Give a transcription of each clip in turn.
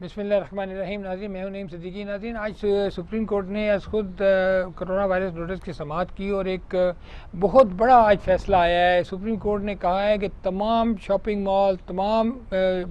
بسم اللہ الرحمن الرحیم، ناظرین، میں ہوں نعیم صدیقی۔ ناظرین، آج سپریم کورٹ نے از خود کرونا وائرس نوٹس کی سماعت کی اور ایک بہت بڑا آج فیصلہ آیا ہے۔ سپریم کورٹ نے کہا ہے کہ تمام شاپنگ مال تمام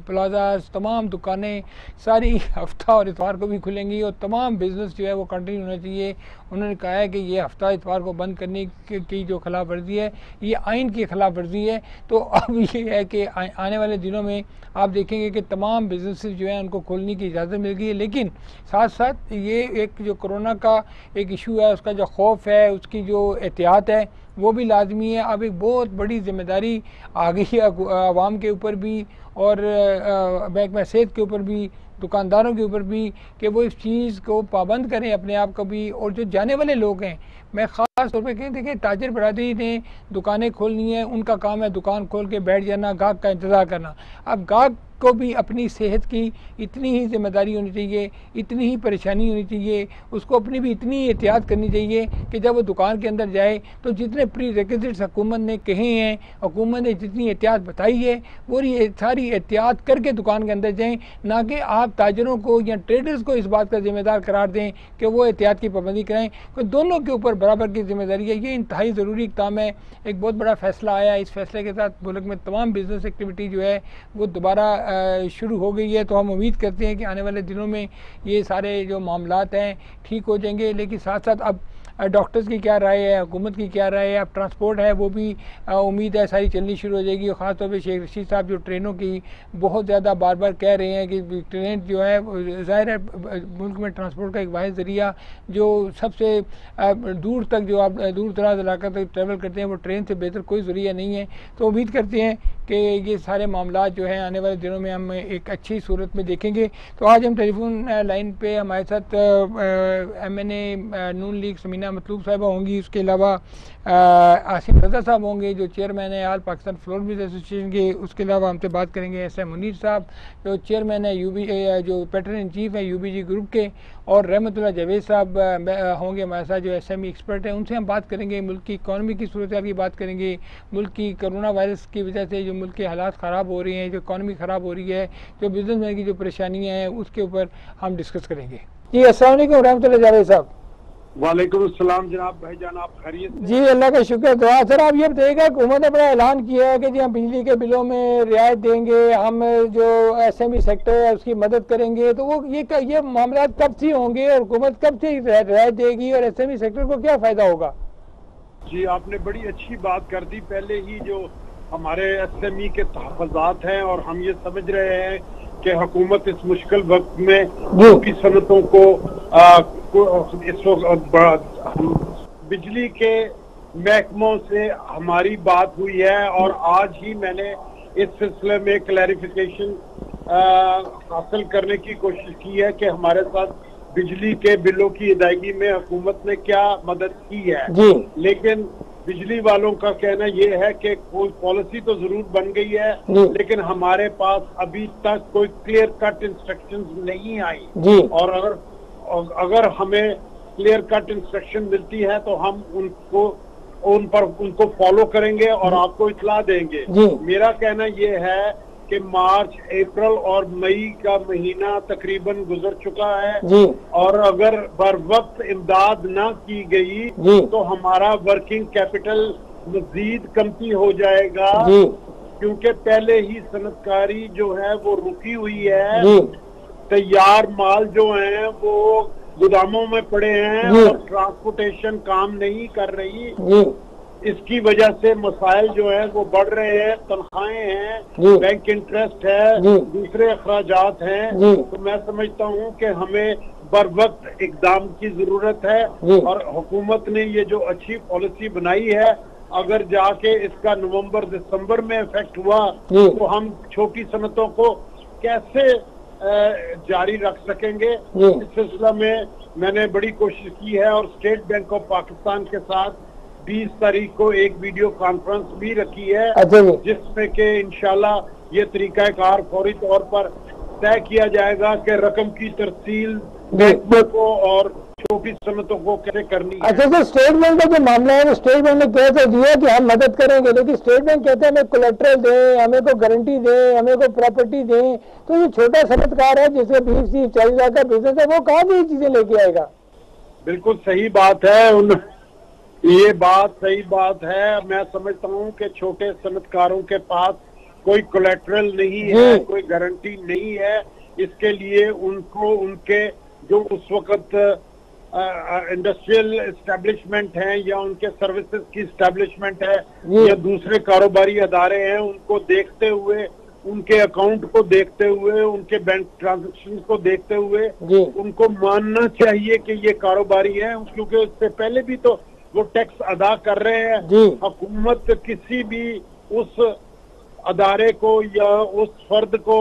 پلازاز، تمام دکانیں ساری ہفتہ اور اتوار کو بھی کھلیں گی اور تمام بزنس جو ہے وہ کنٹینیو ہونا چاہیے۔ انہوں نے کہا ہے کہ یہ ہفتہ اتوار کو بند کرنے کی جو خلاف ورزی ہے، یہ آئین کی خلاف ورزی ہے۔ تو اب یہ ہے کہ آنے والے دنوں میں آپ دیکھیں گے کہ تمام بزنسز جو ہیں ان کو کھولنے کی اجازت مل گئی ہے۔ لیکن ساتھ ساتھ یہ ایک جو کرونا کا ایک ایشو ہے، اس کا جو خوف ہے، اس کی جو احتیاط ہے، وہ بھی لازمی ہے۔ اب ایک بہت بڑی ذمہ داری آ گئی ہے عوام کے اوپر بھی اور محکمہ صحت کے اوپر بھی دکانداروں کے اوپر بھی کہ وہ اس چیز کو پابند کریں، اپنے آپ کو بھی، اور جو جانے والے لوگ ہیں، میں خاص طور پہ کہیں، دیکھیں، تاجر برادری نے دکانیں کھولنی ہیں، ان کا کام ہے دکان کھول کے بیٹھ جانا، گاہک کا انتظار کرنا۔ اب گاہک کو بھی اپنی صحت کی اتنی ہی ذمہ داری ہونی چاہیے، اتنی ہی پریشانی ہونی چاہیے، اس کو اپنی بھی اتنی احتیاط کرنی چاہیے کہ جب وہ دکان کے اندر جائے تو جتنے پری ریکزٹس حکومت نے کہے ہیں، حکومت نے جتنی احتیاط بتائی ہے وہ ساری احتیاط کر کے دکان کے اندر جائیں، نہ کہ آپ تاجروں کو یا ٹریڈرز کو اس بات کا ذمہ دار قرار دیں کہ وہ احتیاط کی پابندی کریں دونوں کے اوپر برابر کی ذمہ داری ہے، یہ انتہائی ضروری اقدام ہے۔ ایک بہت بڑا فیصلہ آیا اس فیصلے کے ساتھ ملک میں تمام بزنس ایکٹیویٹی جو ہے، وہ دوبارہ شروع ہو گئی ہے تو ہم امید کرتے ہیں کہ آنے والے دنوں میں یہ سارے جو معاملات ہیں ٹھیک ہو جائیں گے، لیکن ساتھ ساتھ اب ڈاکٹرز کی کیا رائے ہے، حکومت کی کیا رائے ہے، اب ٹرانسپورٹ ہے، وہ بھی امید ہے ساری چلنی شروع ہو جائے گی اور خاص طور پہ شیخ رشید صاحب جو ٹرینوں کی بہت زیادہ بار بار کہہ رہے ہیں کہ ٹرین جو ہے ظاہر ہے، ملک میں ٹرانسپورٹ کا ایک واحد ذریعہ جو سب سے دور تک جو آپ، دور دراز علاقہ تک ٹریول کرتے ہیں، وہ ٹرین سے بہتر کوئی ذریعہ نہیں ہے۔ تو امید کرتے ہیں کہ یہ سارے معاملات جو ہیں آنے والے دنوں میں ہم ایک اچھی صورت میں دیکھیں گے۔ تو آج ہم ٹیلی فون لائن پہ ہمارے ساتھ M N A Noon league Samina Matloob صاحبہ ہوں گی۔ اس کے علاوہ آصف رضا صاحب ہوں گے، جو چیئرمین ہے آل پاکستان فلور بیز ایسوسیشن کے۔ اس کے علاوہ ہم سے بات کریں گے ایس ایم منیر صاحب، جو چیئرمین ہے یو بی جو پیٹرن ان چیف ہے یو بی جی گروپ کے۔ اور رحمت اللہ جاوید صاحب ہوں گے ہمارے ساتھ، جو ایس ایم ای ایکسپرٹ ہیں۔ ان سے ہم بات کریں گے، ملک کی اکانومی کی صورتحال کی بات کریں گے۔ ملک کی کرونا وائرس کی وجہ سے جو ملک کے حالات خراب ہو رہے ہیں جو اکانومی خراب ہو رہی ہے جو بزنس مین کی جو پریشانیاں ہیں اس کے اوپر ہم ڈسکس کریں گے۔ جی السلام علیکم رحمۃ اللہ جاوید صاحب۔ وعلیکم السلام جناب بھائی جان آپ خیریت جی اللہ کا شکر دعا۔ سر آپ یہ بتائیے گا حکومت نے بڑا اعلان کیا ہے کہ جی ہم بجلی کے بلوں میں رعایت دیں گے ہم جو ایس ایم ای سیکٹر ہے اس کی مدد کریں گے۔ تو وہ یہ یہ معاملات کب سے ہوں گے اور حکومت کب سے رعایت دے گی اور ایس ایم ای سیکٹر کو کیا فائدہ ہوگا؟ جی آپ نے بڑی اچھی بات کر دی۔ پہلے ہی جو ہمارے ایس ایم ای کے تحفظات ہیں اور ہم یہ سمجھ رہے ہیں کہ حکومت اس مشکل وقت میں کی صنعتوں کو اس وقت بجلی کے محکموں سے ہماری بات ہوئی ہے اور آج ہی میں نے اس سلسلے میں کلیریفیکیشن حاصل کرنے کی کوشش کی ہے کہ ہمارے ساتھ بجلی کے بلوں کی ادائیگی میں حکومت نے کیا مدد کی ہے۔ جی۔ لیکن بجلی والوں کا کہنا یہ ہے کہ کوئی پالیسی تو ضرور بن گئی ہے جی۔ لیکن ہمارے پاس ابھی تک کوئی کلیئر کٹ انسٹرکشن نہیں آئی جی۔ اور اگر اگر ہمیں کلیئر کٹ انسٹرکشن ملتی ہے تو ہم ان کو ان پر ان کو فالو کریں گے اور آپ کو اطلاع دیں گے۔ جی۔ میرا کہنا یہ ہے کہ مارچ اپریل اور مئی کا مہینہ تقریباً گزر چکا ہے۔ جی۔ اور اگر بر وقت امداد نہ کی گئی جی۔ تو ہمارا ورکنگ کیپٹل مزید کمتی ہو جائے گا۔ جی۔ کیونکہ پہلے ہی صنعت کاری جو ہے وہ رکی ہوئی ہے۔ جی۔ تیار مال جو ہیں وہ گوداموں میں پڑے ہیں جی۔ اور ٹرانسپورٹیشن کام نہیں کر رہی۔ جی۔ اس کی وجہ سے مسائل جو ہیں وہ بڑھ رہے ہیں تنخواہیں ہیں جی۔ بینک انٹرسٹ ہے جی۔ دوسرے اخراجات ہیں جی۔ تو میں سمجھتا ہوں کہ ہمیں بر وقت اقدام کی ضرورت ہے۔ اور حکومت نے یہ جو اچھی پالیسی بنائی ہے اگر جا کے اس کا نومبر دسمبر میں افیکٹ ہوا۔ تو ہم چھوٹی صنعتوں کو کیسے جاری رکھ سکیں گے۔ اس سلسلہ میں میں نے بڑی کوشش کی ہے اور اسٹیٹ بینک آف پاکستان کے ساتھ بیس تاریخ کو ایک ویڈیو کانفرنس بھی رکھی ہے اچھا جی۔ جس میں کہ انشاءاللہ یہ طریقہ کار فوری طور پر طے کیا جائے گا کہ رقم کی ترسیل جی۔ کو اور چھوٹی سمتوں کو کیسے کرنی اچھا سر اسٹیٹ بینک کا جو معاملہ ہے وہ اسٹیٹ بینک نے کہہ تو دیا کہ ہم مدد کریں گے لیکن اسٹیٹ بینک کہتے ہیں ہمیں کولیٹرل دیں ہمیں کو گارنٹی دیں ہمیں کو پراپرٹی دیں۔ تو یہ چھوٹا صنعت کار ہے جس بیس تیس چالیس لاکھ کا بزنس ہے وہ کہاں بھی یہ چیزیں لے کے آئے گا؟ بالکل صحیح بات ہے یہ بات صحیح بات ہے۔ میں سمجھتا ہوں کہ چھوٹے سنتکاروں کے پاس کوئی کولیٹرل نہیں ہے جی۔ کوئی گارنٹی نہیں ہے۔ اس کے لیے ان کو ان کے جو اس وقت انڈسٹریل اسٹیبلشمنٹ ہیں یا ان کے سروسز کی اسٹیبلشمنٹ ہے جی۔ یا دوسرے کاروباری ادارے ہیں ان کو دیکھتے ہوئے ان کے اکاؤنٹ کو دیکھتے ہوئے ان کے بینک ٹرانزیکشن کو دیکھتے ہوئے جی۔ ان کو ماننا چاہیے کہ یہ کاروباری ہے کیونکہ اس سے پہلے بھی تو وہ ٹیکس ادا کر رہے ہیں۔ جی۔ حکومت کسی بھی اس ادارے کو یا اس فرد کو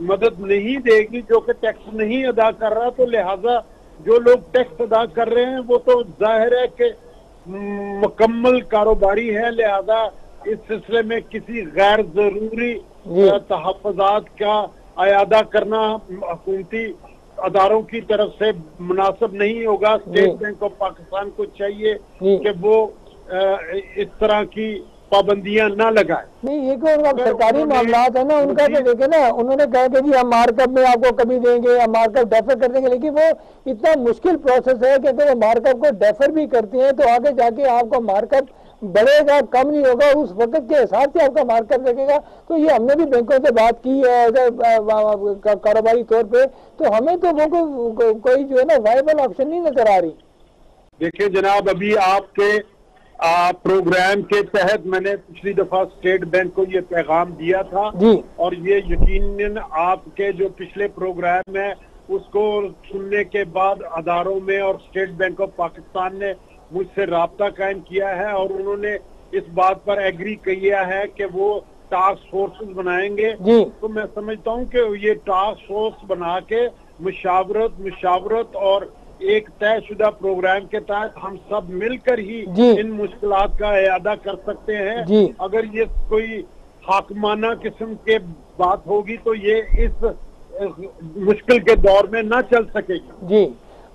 مدد نہیں دے گی جو کہ ٹیکس نہیں ادا کر رہا تو لہٰذا جو لوگ ٹیکس ادا کر رہے ہیں وہ تو ظاہر ہے کہ مکمل کاروباری ہے۔ لہذا اس سلسلے میں کسی غیر ضروری جی۔ تحفظات کا اعادہ کرنا حکومتی اداروں کی طرف سے مناسب نہیں ہوگا۔ اسٹیٹ بینک آف پاکستان کو چاہیے کہ وہ اس طرح کی پابندیاں نہ لگائے نہیں یہ کہ ان کا سرکاری معاملات ہیں نا ان کا تو دیکھیں نا انہوں نے کہا کہ جی ہم مارکب میں آپ کو کمی دیں گے ہم مارکب ڈیفر کر دیں گے لیکن وہ اتنا مشکل پروسس ہے کہ اگر وہ مارکب کو ڈیفر بھی کرتی ہیں تو آگے جا کے آپ کو مارکب بڑھے گا کم نہیں ہوگا اس وقت کے حساب سے آپ کا مارکیٹ لگے گا۔ تو یہ ہم نے بھی بینکوں سے بات کی ہے کاروباری طور پہ۔ تو ہمیں تو وہ کوئی جو ہے نا وائبل آپشن نہیں نظر آ رہی۔ دیکھیں جناب ابھی آپ کے پروگرام کے تحت میں نے پچھلی دفعہ اسٹیٹ بینک کو یہ پیغام دیا تھا جی۔ اور یہ یقیناً آپ کے جو پچھلے پروگرام ہے اس کو سننے کے بعد اداروں میں اور اسٹیٹ بینک آف پاکستان نے مجھ سے رابطہ قائم کیا ہے اور انہوں نے اس بات پر ایگری کیا ہے کہ وہ ٹاسک فورسز بنائیں گے۔ جی۔ تو میں سمجھتا ہوں کہ یہ ٹاسک فورس بنا کے مشاورت مشاورت اور ایک طے شدہ پروگرام کے تحت ہم سب مل کر ہی جی۔ ان مشکلات کا اعادہ کر سکتے ہیں۔ جی۔ اگر یہ کوئی حاکمانہ قسم کے بات ہوگی تو یہ اس مشکل کے دور میں نہ چل سکے گی۔ جی۔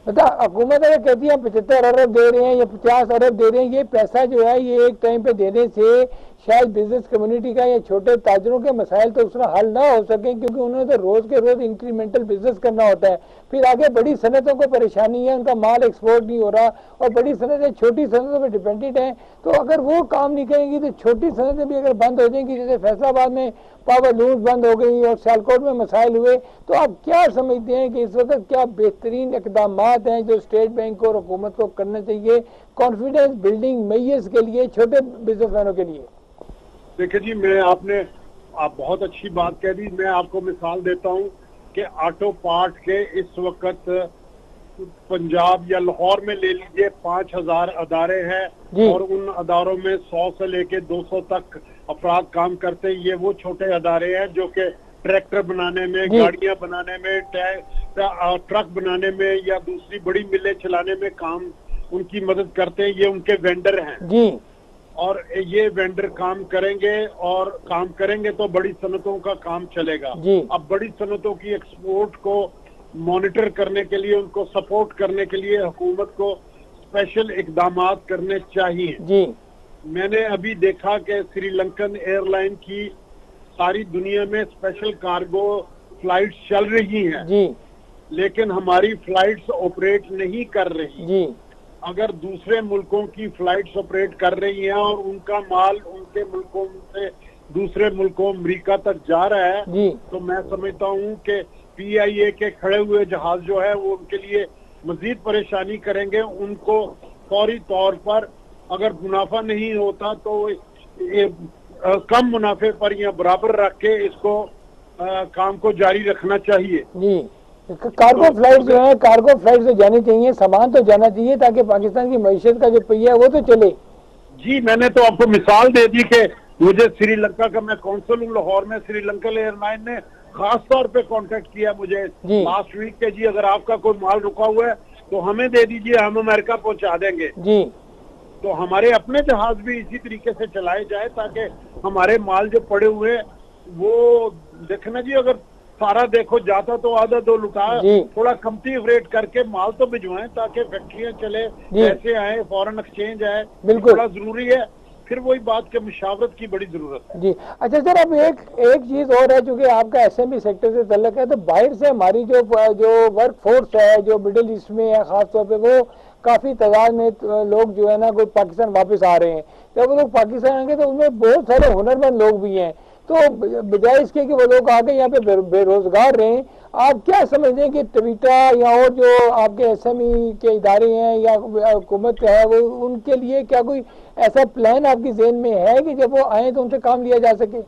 حکومت اگر کہتی ہے ہم پچہتر ارب دے رہے ہیں یا پچاس ارب دے رہے ہیں یہ پیسہ جو ہے یہ ایک ٹائم پہ دینے سے شاید بزنس کمیونٹی کا یا چھوٹے تاجروں کے مسائل تو اس طرح حل نہ ہو سکیں کیونکہ انہوں نے تو روز کے روز انکریمنٹل بزنس کرنا ہوتا ہے۔ پھر آگے بڑی صنعتوں کو پریشانی ہے، ان کا مال ایکسپورٹ نہیں ہو رہا اور بڑی صنعتیں چھوٹی صنعتوں پہ ڈیپینڈنٹ ہیں۔ تو اگر وہ کام نہیں کریں گی تو چھوٹی صنعتیں بھی اگر بند ہو جائیں گی، جیسے فیصلہ آباد میں پاور لوز بند ہو گئی اور سیالکوٹ میں مسائل ہوئے، تو آپ کیا سمجھتے ہیں کہ اس وقت کیا بہترین اقدامات ہیں جو اسٹیٹ بینک اور حکومت کو کرنا چاہیے؟ کانفیڈنس بلڈنگ میس کے لیے، چھوٹے بزنس مینوں کے لیے۔ دیکھیں جی میں آپ نے آپ بہت اچھی بات کہہ دی۔ میں آپ کو مثال دیتا ہوں کہ آٹو پارٹ کے اس وقت پنجاب یا لاہور میں لے لیجیے پانچ ہزار ادارے ہیں جی۔ اور ان اداروں میں سو سے لے کے دو سو تک افراد کام کرتے یہ وہ چھوٹے ادارے ہیں جو کہ ٹریکٹر بنانے میں جی۔ گاڑیاں بنانے میں ٹرک بنانے میں یا دوسری بڑی ملیں چلانے میں کام ان کی مدد کرتے ہیں۔ یہ ان کے وینڈر ہیں۔ جی۔ اور یہ وینڈر کام کریں گے اور کام کریں گے تو بڑی صنعتوں کا کام چلے گا۔ جی۔ اب بڑی صنعتوں کی ایکسپورٹ کو مانیٹر کرنے کے لیے ان کو سپورٹ کرنے کے لیے حکومت کو اسپیشل اقدامات کرنے چاہیے۔ جی۔ میں نے ابھی دیکھا کہ سری لنکن ایئر لائن کی ساری دنیا میں اسپیشل کارگو فلائٹس چل رہی ہیں۔ جی۔ لیکن ہماری فلائٹس آپریٹ نہیں کر رہی۔ اگر دوسرے ملکوں کی فلائٹس آپریٹ کر رہی ہیں اور ان کا مال ان کے ملکوں سے دوسرے ملکوں امریکہ تک جا رہا ہے جی۔ تو میں سمجھتا ہوں کہ پی آئی اے کے کھڑے ہوئے جہاز جو ہے وہ ان کے لیے مزید پریشانی کریں گے۔ ان کو فوری طور پر اگر منافع نہیں ہوتا تو کم منافع پر یا برابر رکھ کے اس کو کام کو جاری رکھنا چاہیے۔ جی۔ کارگو فلائٹ جو ہے کارگو فلائٹ سے جانی چاہیے سامان تو جانا چاہیے تاکہ پاکستان کی معیشت کا جو پہیہ ہے وہ تو چلے۔ جی میں نے تو آپ کو مثال دے دی کہ مجھے سری لنکا کا میں کونسل ہوں لاہور میں سری لنکن ایئر لائن نے خاص طور پہ کانٹیکٹ کیا مجھے۔ جی۔ لاسٹ ویک کے جی اگر آپ کا کوئی مال رکا ہوا ہے تو ہمیں دے دیجیے ہم امریکہ پہنچا دیں گے۔ جی۔ تو ہمارے اپنے جہاز بھی اسی طریقے سے چلائے جائے تاکہ ہمارے مال جو پڑے ہوئے وہ دیکھنا جی اگر سارا دیکھو جاتا تو آدھا دو لٹا جی۔ تھوڑا کمتی ریٹ کر کے مال تو بھجوائیں تاکہ فیکٹریاں چلے جی۔ پیسے آئیں فورن ایکسچینج آئے تھوڑا ضروری ہے۔ پھر وہی بات کہ مشاورت کی بڑی ضرورت ہے۔ جی۔ اچھا سر اب ایک ایک چیز اور ہے چونکہ آپ کا ایس ایم بی سیکٹر سے تعلق ہے تو باہر سے ہماری جو جو ورک فورس ہے جو مڈل ایسٹ میں ہے خاص طور پہ وہ کافی تعداد میں لوگ جو ہے نا کوئی پاکستان واپس آ رہے ہیں۔ جب وہ لوگ پاکستان آئیں گے تو ان میں بہت سارے ہنر مند لوگ بھی ہیں۔ تو بجائے اس کے کہ وہ لوگ آگے یہاں پہ بے روزگار رہیں آپ کیا سمجھ دیں کہ ٹویٹا یا اور جو آپ کے ایس ایم ای کے ادارے ہیں یا حکومت ہے وہ ان کے لیے کیا کوئی ایسا پلان آپ کی ذہن میں ہے کہ جب وہ آئیں تو ان سے کام لیا جا سکے؟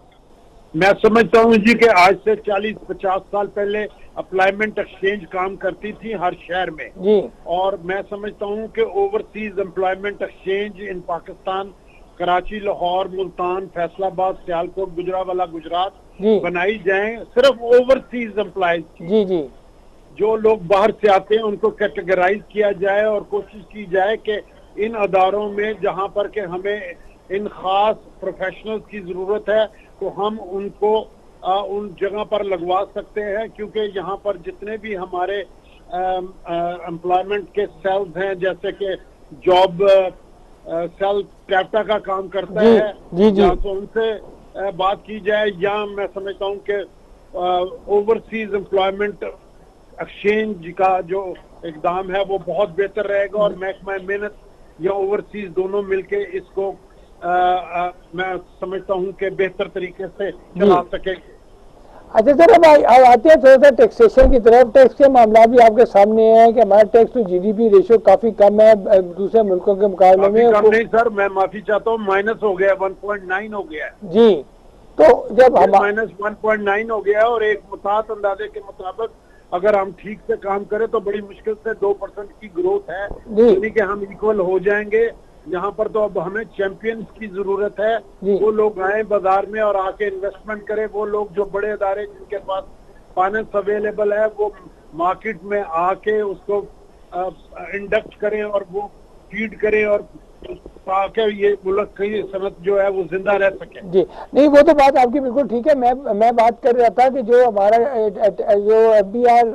میں سمجھتا ہوں جی کہ آج سے چالیس پچاس سال پہلے اپلائیمنٹ ایکسچینج کام کرتی تھی ہر شہر میں۔ جی۔ اور میں سمجھتا ہوں کہ overseas employment exchange in Pakistan Karachi Lahore Multan Faisalabad Sialkot گجرا والا گجرات جی۔ بنائی جائیں صرف اوورسیز امپلائیز جی جی۔ جو لوگ باہر سے آتے ہیں ان کو کیٹیگرائز کیا جائے اور کوشش کی جائے کہ ان اداروں میں جہاں پر کہ ہمیں ان خاص پروفیشنلز کی ضرورت ہے تو ہم ان کو آ, ان جگہ پر لگوا سکتے ہیں۔ کیونکہ یہاں پر جتنے بھی ہمارے امپلائمنٹ کے سیلز ہیں جیسے کہ جاب سیل کیپٹا کا کام کرتا جی، ہے۔ جی جی۔ تو ان سے بات کی جائے یا میں سمجھتا ہوں کہ اوورسیز امپلائمنٹ ایکسچینج کا جو اقدام ہے وہ بہت بہتر رہے گا اور جی۔ محکمہ محنت یا اوورسیز دونوں مل کے اس کو میں سمجھتا ہوں کہ بہتر طریقے سے چلا جی۔ سکے اچھا سر اب آتے ہیں تھوڑا سا ٹیکسیشن کی طرف. ٹیکس کے معاملہ بھی آپ کے سامنے ہیں کہ ہمارا tax to G D P ratio کافی کم ہے دوسرے ملکوں کے مقابلے میں کم نہیں سر میں معافی چاہتا ہوں مائنس ہو گیا ون پوائنٹ نائن ہو گیا جی تو جب مائنس ون پوائنٹ نائن ہو گیا اور ایک متعدد اندازے کے مطابق اگر ہم ٹھیک سے کام کریں تو بڑی مشکل سے دو پرسنٹ کی گروتھ ہے۔ جی۔ یعنی کہ ہم ایکول ہو جائیں گے۔ یہاں پر تو اب ہمیں چیمپئنز کی ضرورت ہے۔ جی۔ وہ لوگ آئیں بازار میں اور آ کے انویسٹمنٹ کرے وہ لوگ جو بڑے ادارے جن کے پاس فائننس اویلیبل ہے وہ مارکیٹ میں آ کے اس کو انڈکٹ کریں اور وہ فیڈ کریں اور تاکہ یہ ملک کی جو ہے وہ زندہ رہ سکے۔ جی نہیں، وہ تو بات آپ کی بالکل ٹھیک ہے۔ میں میں بات کر رہا تھا کہ جو ہمارا، جو ایف بی آر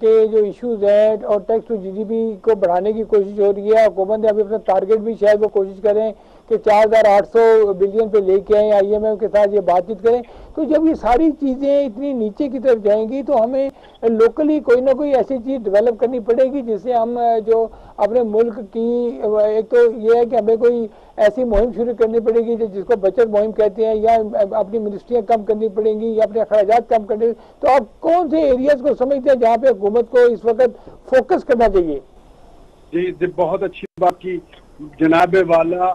کے جو ایشوز ہیں اور tax to G D P کو بڑھانے کی کوشش ہو رہی ہے، حکومت نے ابھی اپنا ٹارگیٹ بھی شاید وہ کوشش کریں کہ چار ہزار آٹھ سو بلین پہ لے کے آئیں آئی ایم ایم کے ساتھ یہ بات چیت کریں۔ تو جب یہ ساری چیزیں اتنی نیچے کی طرف جائیں گی تو ہمیں لوکلی کوئی نہ کوئی ایسی چیز ڈیولپ کرنی پڑے گی جس سے ہم جو اپنے ملک کی ایک تو یہ ہے کہ ہمیں کوئی ایسی مہم شروع کرنی پڑے گی جس کو بچت مہم کہتے ہیں یا اپنی منسٹریاں کم کرنی پڑیں گی یا اپنے اخراجات کم کرنے، تو آپ کون سے ایریاز کو سمجھتے ہیں جہاں پہ حکومت کو اس وقت فوکس کرنا چاہیے؟ جی،, جی بہت اچھی بات کی۔ جناب والا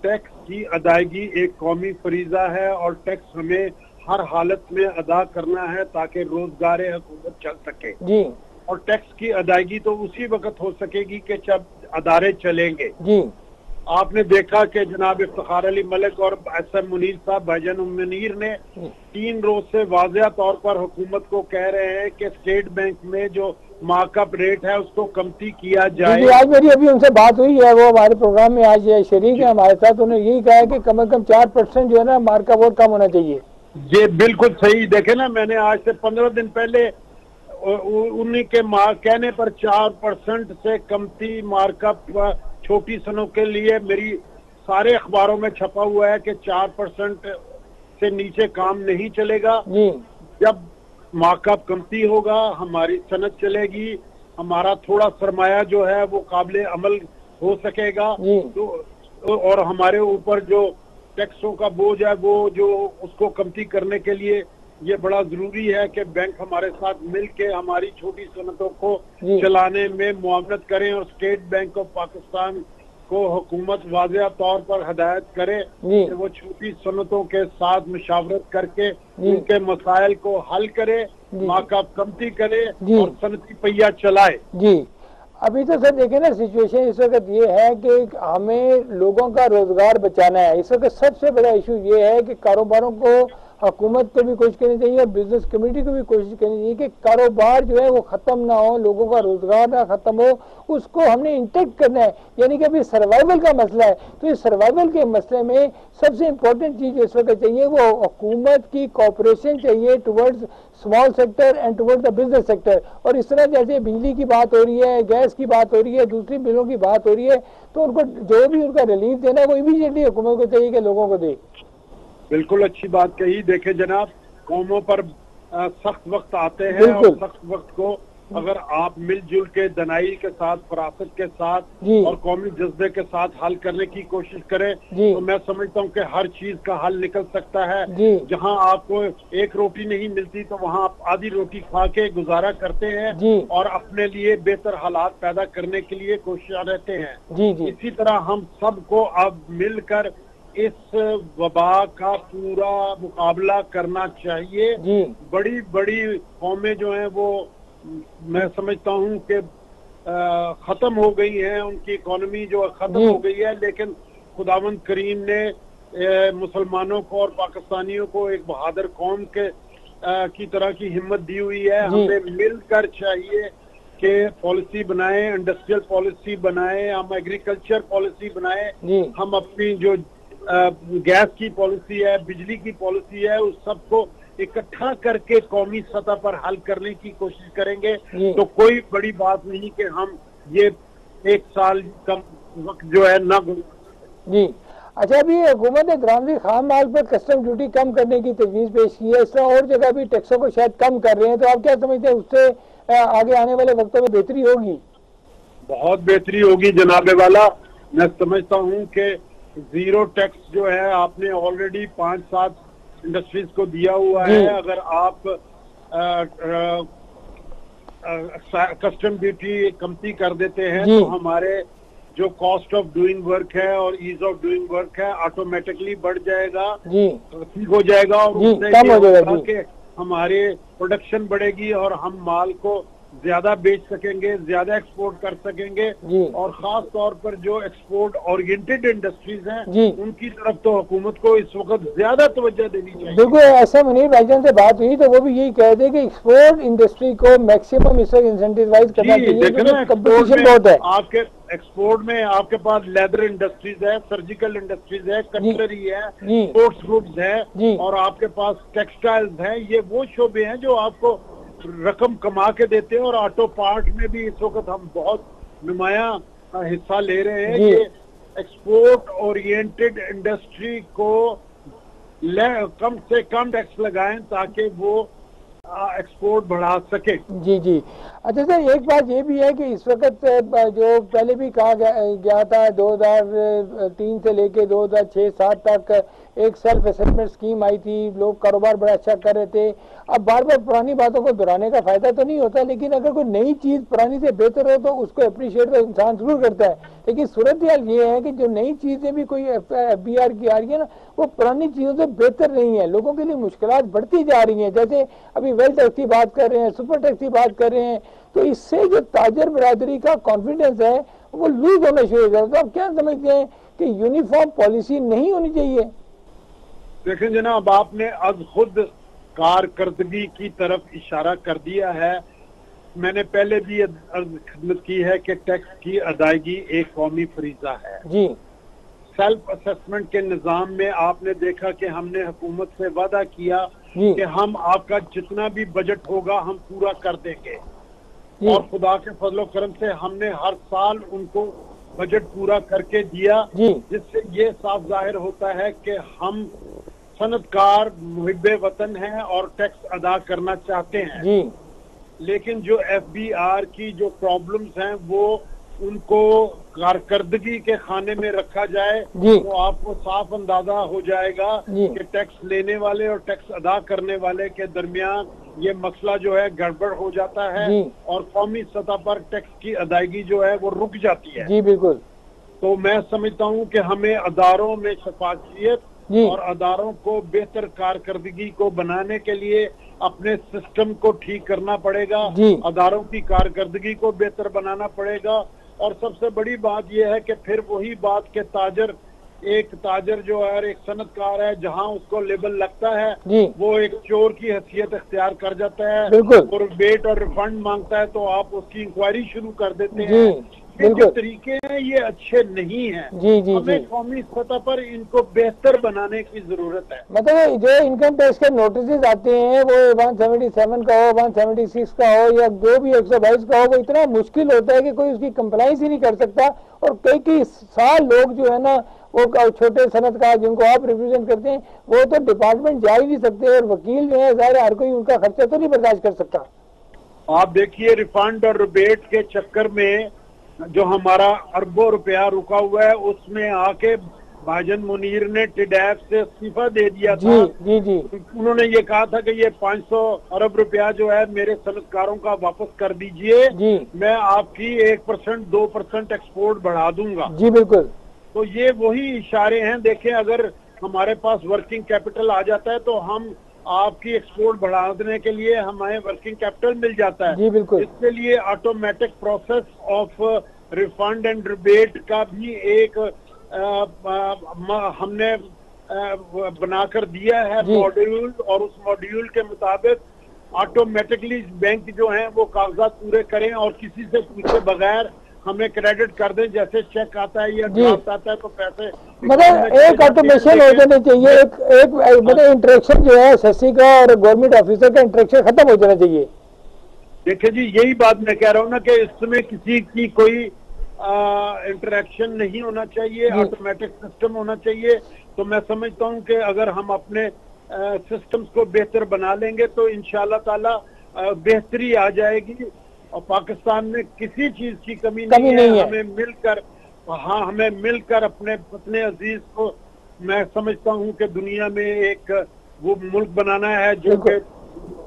ٹیکس کی ادائیگی ایک قومی فریضہ ہے اور ٹیکس ہمیں ہر حالت میں ادا کرنا ہے تاکہ روزگار حکومت چل سکے۔ جی۔ اور ٹیکس کی ادائیگی تو اسی وقت ہو سکے گی کہ جب ادارے چلیں گے۔ جی۔ آپ نے دیکھا کہ جناب افتخار علی ملک اور ایس ایم منیر صاحب بھجن منیر نے جی۔ تین روز سے واضح طور پر حکومت کو کہہ رہے ہیں کہ اسٹیٹ بینک میں جو مارک اپ ریٹ ہے اس کو کمتی کیا جائے۔ جی, جی، آج میری ابھی ان سے بات ہوئی ہے وہ ہمارے پروگرام میں آج شریک ہے ہمارے ساتھ انہوں نے یہی کہا ہے کہ کم از کم چار پرسینٹ جو ہے نا مارک اپ اور کم ہونا چاہیے۔ یہ بالکل صحیح دیکھیں نا میں نے آج سے پندرہ دن پہلے انہی کے کہنے پر چار پرسنٹ سے کمتی مارک اپ چھوٹی سنوں کے لیے میری سارے اخباروں میں چھپا ہوا ہے کہ چار پرسنٹ سے نیچے کام نہیں چلے گا۔ جی۔ جب مارک اپ کمتی ہوگا ہماری صنعت چلے گی۔ ہمارا تھوڑا سرمایہ جو ہے وہ قابل عمل ہو سکے گا۔ جی۔ اور ہمارے اوپر جو ٹیکسوں کا بوجھ ہے وہ جو اس کو کمتی کرنے کے لیے یہ بڑا ضروری ہے کہ بینک ہمارے ساتھ مل کے ہماری چھوٹی صنعتوں کو جی۔ چلانے میں معاونت کریں اور اسٹیٹ بینک آف پاکستان کو حکومت واضح طور پر ہدایت کرے جی۔ کہ وہ چھوٹی صنعتوں کے ساتھ مشاورت کر کے جی۔ ان کے مسائل کو حل کرے ماں کمتی کرے اور صنعتی پہیا چلائے۔ ابھی تو سر دیکھیں نا سچویشن اس وقت یہ ہے کہ ہمیں لوگوں کا روزگار بچانا ہے۔ اس وقت سب سے بڑا ایشو یہ ہے کہ کاروباروں کو حکومت کو بھی کوشش کرنی چاہیے اور بزنس کمیونٹی کو بھی کوشش کرنی چاہیے کہ کاروبار جو ہے وہ ختم نہ ہو، لوگوں کا روزگار نہ ختم ہو، اس کو ہم نے انٹیکٹ کرنا ہے۔ یعنی کہ ابھی سروائیول کا مسئلہ ہے۔ تو اس سروائیول کے مسئلے میں سب سے امپورٹنٹ چیز جو اس وقت چاہیے وہ حکومت کی کوپریشن چاہیے towards small sector and toward the business sector اور اس طرح جیسے بجلی کی بات ہو رہی ہے گیس کی بات ہو رہی ہے، دوسری بلوں کی بات ہو رہی ہے، تو ان کو جو بھی ان کا ریلیف دینا ہے، وہ امیڈیٹلی حکومت کو چاہیے کہ لوگوں کو دے۔ بالکل اچھی بات کہی۔ دیکھیں جناب قوموں پر سخت وقت آتے ہیں اور سخت وقت کو اگر آپ مل جل کے دنائی کے ساتھ فراست کے ساتھ جی۔ اور قومی جذبے کے ساتھ حل کرنے کی کوشش کریں جی۔ تو میں سمجھتا ہوں کہ ہر چیز کا حل نکل سکتا ہے۔ جی۔ جہاں آپ کو ایک روٹی نہیں ملتی تو وہاں آپ آدھی روٹی کھا کے گزارا کرتے ہیں اور اپنے لیے بہتر حالات پیدا کرنے کے لیے کوشش رہتے ہیں۔ اسی طرح ہم سب کو اب مل کر اس وبا کا پورا مقابلہ کرنا چاہیے۔ جی۔ بڑی بڑی قومیں جو ہیں وہ میں سمجھتا ہوں کہ ختم ہو گئی ہیں۔ ان کی اکانومی جو ختم جی۔ ہو گئی ہے لیکن خداوند کریم نے مسلمانوں کو اور پاکستانیوں کو ایک بہادر قوم کے کی طرح کی ہمت دی ہوئی ہے۔ جی۔ ہمیں مل کر چاہیے کہ پالیسی بنائیں انڈسٹریل پالیسی بنائیں ہم ایگریکلچر پالیسی بنائیں۔ جی۔ ہم اپنی جو گیس کی پالیسی ہے بجلی کی پالیسی ہے اس سب کو اکٹھا کر کے قومی سطح پر حل کرنے کی کوشش کریں گے۔ جی۔ تو کوئی بڑی بات نہیں کہ ہم یہ ایک سال کا وقت جو ہے نہ۔ جی۔ اچھا ابھی حکومت نے گرامری خام مال پر کسٹم ڈیوٹی کم کرنے کی تجویز پیش کی ہے۔ اس طرح اور جگہ بھی ٹیکسوں کو شاید کم کر رہے ہیں۔ تو آپ کیا سمجھتے ہیں اس سے آگے آنے والے وقتوں میں بہتری ہوگی؟ بہت بہتری ہوگی جناب والا۔ میں سمجھتا ہوں کہ زیرو ٹیکس جو ہے آپ نے آلریڈی پانچ سات انڈسٹریز کو دیا ہوا ہے۔ جی۔ اگر آپ کسٹم ڈیوٹی کمتی کر دیتے ہیں جی۔ تو ہمارے جو کاسٹ آف ڈوئنگ ورک ہے اور ایز آف ڈوئنگ ورک ہے آٹومیٹکلی بڑھ جائے گا۔ جی۔ ٹھیک ہو جائے گا اور ہمارے پروڈکشن بڑھے گی اور ہم مال کو زیادہ بیچ سکیں گے زیادہ ایکسپورٹ کر سکیں گے جی۔ اور خاص طور پر جو ایکسپورٹ اورینٹڈ انڈسٹریز ہیں جی۔ ان کی طرف تو حکومت کو اس وقت زیادہ توجہ دینی چاہیے۔ بالکل ایسا منیر بھائی جان سے بات ہوئی تو وہ بھی یہی کہہ دے کہ ایکسپورٹ انڈسٹری کو میکسیمم اس وقت انسینٹیوائز کرنا جی چاہیے کمپٹیشن بہت ہے۔ آپ کے ایکسپورٹ میں آپ کے پاس لیدر انڈسٹریز ہے سرجیکل انڈسٹریز ہے کٹلری ہے اسپورٹس ہے جی۔ اور آپ کے پاس ٹیکسٹائلز ہیں یہ وہ شعبے ہیں جو آپ کو رقم کما کے دیتے ہیں اور آٹو پارٹ میں بھی اس وقت ہم بہت نمایاں حصہ لے رہے ہیں جی۔ کہ ایکسپورٹ اورینٹڈ انڈسٹری کو کم سے کم ٹیکس لگائیں تاکہ وہ ایکسپورٹ بڑھا سکے جی جی اچھا سر، ایک بات یہ بھی ہے کہ اس وقت جو پہلے بھی کہا گیا- گیا تھا دو ہزار تین سے لے کے دو ہزار چھ، سات تک ایک سیلف اسسمنٹ اسکیم آئی تھی، لوگ کاروبار بڑا اچھا کر رہے تھے۔ اب بار بار پرانی باتوں کو دہرانے کا فائدہ تو نہیں ہوتا، لیکن اگر کوئی نئی چیز پرانی سے بہتر ہو تو اس کو اپریشیٹ تو انسان ضرور کرتا ہے۔ لیکن صورتحال یہ ہے کہ جو نئی چیزیں بھی کوئی ایف بی آر کی آ رہی ہے نا، وہ پرانی چیزوں سے بہتر نہیں ہے لوگوں کے لیے مشکلات بڑھتی جا رہی ہیں۔ جیسے ابھی ویل ٹیکس کی بات کر رہے ہیں سپر ٹیکس کی بات کر رہے ہیں تو اس سے جو تاجر برادری کا کانفیڈنس ہے وہ لوز ہونا شروع ہو جاتا ہے۔ آپ کیا سمجھتے ہیں کہ یونیفارم پالیسی نہیں ہونی چاہیے؟ دیکھیں جناب آپ نے از خود کارکردگی کی طرف اشارہ کر دیا ہے۔ میں نے پہلے بھی خدمت کی ہے کہ ٹیکس کی ادائیگی ایک قومی فریضہ ہے۔ جی۔ سیلف اسسمنٹ کے نظام میں آپ نے دیکھا کہ ہم نے حکومت سے وعدہ کیا جی۔ کہ ہم آپ کا جتنا بھی بجٹ ہوگا ہم پورا کر دیں گے۔ اور خدا کے فضل و کرم سے ہم نے ہر سال ان کو بجٹ پورا کر کے دیا جی۔ جس سے یہ صاف ظاہر ہوتا ہے کہ ہم صنعت کار محب وطن ہیں اور ٹیکس ادا کرنا چاہتے ہیں۔ جی۔ لیکن جو ایف بی آر کی جو پرابلمز ہیں وہ ان کو کارکردگی کے خانے میں رکھا جائے جی۔ تو آپ کو صاف اندازہ ہو جائے گا جی۔ کہ ٹیکس لینے والے اور ٹیکس ادا کرنے والے کے درمیان یہ مسئلہ جو ہے گڑبڑ ہو جاتا ہے جی۔ اور قومی سطح پر ٹیکس کی ادائیگی جو ہے وہ رک جاتی ہے۔ جی بالکل۔ تو میں سمجھتا ہوں کہ ہمیں اداروں میں شفافیت اور اداروں کو بہتر کارکردگی کو بنانے کے لیے اپنے سسٹم کو ٹھیک کرنا پڑے گا۔ اداروں کی کارکردگی کو بہتر بنانا پڑے گا۔ اور سب سے بڑی بات یہ ہے کہ پھر وہی بات کہ تاجر ایک تاجر جو ہے ایک صنعتکار ہے جہاں اس کو لیبل لگتا ہے جی۔ وہ ایک چور کی حیثیت اختیار کر جاتا ہے بالکل۔ اور بیٹ اور ریفنڈ مانگتا ہے تو آپ اس کی انکوائری شروع کر دیتے جی۔ ہیں۔ جو طریقے ہیں یہ اچھے نہیں ہیں۔ جی جی ہمیں جی۔ قومی سطح پر ان کو بہتر بنانے کی ضرورت ہے۔ مطلب جو انکم ٹیکس کے نوٹسز آتے ہیں وہ ون سیونٹی سیون کا ہو ون سیونٹی سکس کا ہو یا جو بھی ایک سو بائیس کا ہو وہ اتنا مشکل ہوتا ہے کہ کوئی اس کی کمپلائنس ہی نہیں کر سکتا۔ اور کئی کئی سال لوگ جو ہے نا وہ چھوٹے صنعت کار جن کو آپ ریپرزینٹ کرتے ہیں وہ تو ڈپارٹمنٹ جا ہی نہیں سکتے اور وکیل جو ہے ظاہر ہے ہر کوئی ان کا خرچہ تو نہیں برداشت کر سکتا۔ آپ دیکھیے ریفنڈ اور ریبیٹ کے چکر میں جو ہمارا اربوں روپیہ رکا ہوا ہے اس میں آ کے بھاجن منیر نے ٹڈیف سے استعفیٰ دے دیا جی تھا۔ جی جی۔ انہوں نے یہ کہا تھا کہ یہ پانچ سو ارب روپیہ جو ہے میرے صنعتکاروں کا واپس کر دیجیے۔ جی۔ میں آپ کی ایک پرسنٹ دو پرسنٹ ایکسپورٹ بڑھا دوں گا۔ جی بالکل۔ تو یہ وہی اشارے ہیں۔ دیکھیں اگر ہمارے پاس ورکنگ کیپٹل آ جاتا ہے تو ہم آپ کی ایکسپورٹ بڑھانے کے لیے ہمیں ورکنگ کیپٹل مل جاتا ہے جی بالکل اس کے لیے automatic process of refund and rebate کا بھی ایک م- ہم نے آ، بنا کر دیا ہے جی۔ ماڈیول اور اس ماڈیول کے مطابق آٹومیٹکلی بینک جو ہیں وہ کاغذات پورے کریں اور کسی سے پوچھے بغیر ہمیں کریڈٹ کر دیں جیسے چیک آتا ہے یا جی۔ ڈرافٹ آتا ہے تو پیسے مطلب ایک آٹومیشن ہو جانا چاہیے ایک ایک مطلب انٹریکشن جو ہے سسی کا اور گورنمنٹ آفیسر کا انٹریکشن ختم ہو جانا چاہیے دیکھیں جی یہی بات میں کہہ رہا ہوں نا کہ اس میں کسی کی کوئی انٹریکشن نہیں ہونا چاہیے جی۔ آٹومیٹک سسٹم ہونا چاہیے تو میں سمجھتا ہوں کہ اگر ہم اپنے سسٹمز کو بہتر بنا لیں گے تو انشاءاللہ تعالی بہتری آ جائے گی اور پاکستان میں کسی چیز کی کمی نہیں ہے۔ ہمیں مل کر ہاں ہمیں مل کر اپنے اپنے عزیز کو میں سمجھتا ہوں کہ دنیا میں ایک وہ ملک بنانا ہے جو کہ۔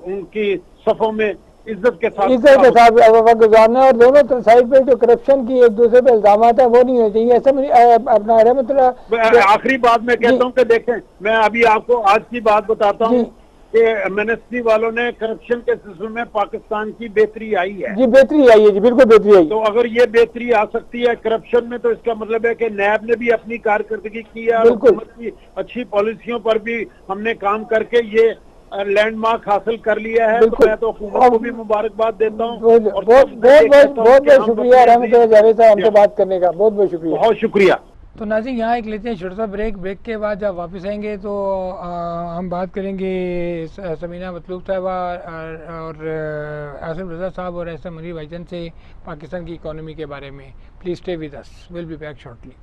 ان کی صفوں میں عزت کے ساتھ عزت کے ساتھ گزارنا اور دونوں سائڈ پہ جو کرپشن کی ایک دوسرے پہ الزامات ہیں وہ نہیں ہونے چاہیے ایسا اپنا رحمت اللہ آخری بات میں جی۔ کہتا ہوں کہ دیکھیں میں ابھی آپ کو آج کی بات بتاتا ہوں جی۔ کہ منسٹری والوں نے کرپشن کے سلسلے میں پاکستان کی بہتری آئی ہے۔ جی بہتری آئی ہے جی بالکل بہتری آئی۔ تو اگر یہ بہتری آ سکتی ہے کرپشن میں تو اس کا مطلب ہے کہ نیب نے بھی اپنی کارکردگی کی ہے اور کی اچھی پالیسیوں پر بھی ہم نے کام کر کے یہ لینڈ مارک حاصل کر لیا ہے۔ تو۔ میں تو حکومت کو بھی مبارکباد دیتا ہوں۔ بہت بہت بہت شکریہ رحمت اللہ جاوید صاحب ہم سے عزیز- بات کرنے کا۔ بہت بہت شکریہ۔ بہت شکریہ۔ تو ناظرین، یہاں ایک لیتے ہیں، چھوٹا سا بریک بریک کے بعد جب واپس آئیں گے تو ہم بات کریں گے سمینہ مطلوب صاحبہ اور- اور آصم رضا صاحب اور احسن منی بھائی جان سے پاکستان کی اکانومی کے بارے میں۔ Please stay with us will be back shortly